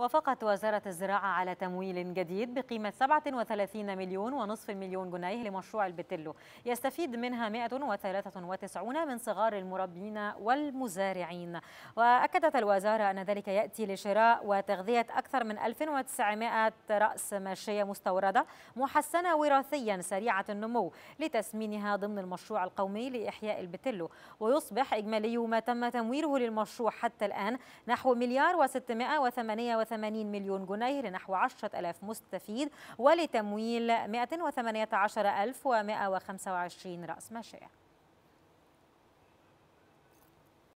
وافقت وزارة الزراعة على تمويل جديد بقيمة 37 مليون ونصف مليون جنيه لمشروع البتلو. يستفيد منها 193 من صغار المربين والمزارعين. وأكدت الوزارة أن ذلك يأتي لشراء وتغذية أكثر من 1900 رأس ماشية مستوردة محسنة وراثيا سريعة النمو لتسمينها ضمن المشروع القومي لإحياء البتلو. ويصبح إجمالي ما تم تمويله للمشروع حتى الآن نحو مليار و688 مليون جنيه لنحو 10000 مستفيد ولتمويل 118125 رأس ماشية